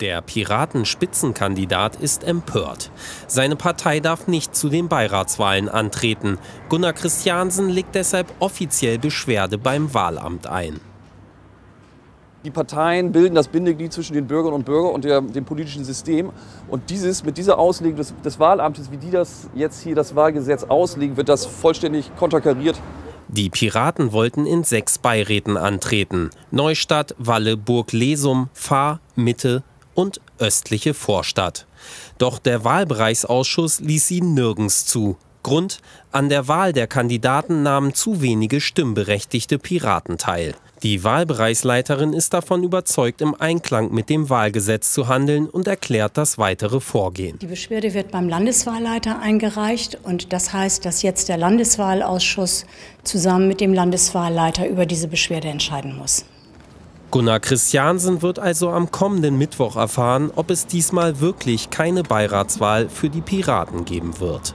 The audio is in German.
Der Piraten-Spitzenkandidat ist empört. Seine Partei darf nicht zu den Beiratswahlen antreten. Gunnar Christiansen legt deshalb offiziell Beschwerde beim Wahlamt ein. Die Parteien bilden das Bindeglied zwischen den Bürgerinnen und Bürgern und der, dem politischen System. Und dieses, mit dieser Auslegung des, des Wahlamtes, wie die das jetzt hier das Wahlgesetz auslegen, wird das vollständig konterkariert. Die Piraten wollten in sechs Beiräten antreten. Neustadt, Walle, Burg Lesum, Fahr, Mitte, und östliche Vorstadt. Doch der Wahlbereichsausschuss ließ sie nirgends zu. Grund, an der Wahl der Kandidaten nahmen zu wenige stimmberechtigte Piraten teil. Die Wahlbereichsleiterin ist davon überzeugt, im Einklang mit dem Wahlgesetz zu handeln und erklärt das weitere Vorgehen. Die Beschwerde wird beim Landeswahlleiter eingereicht und das heißt, dass jetzt der Landeswahlausschuss zusammen mit dem Landeswahlleiter über diese Beschwerde entscheiden muss. Gunnar Christiansen wird also am kommenden Mittwoch erfahren, ob es diesmal wirklich keine Beiratswahl für die Piraten geben wird.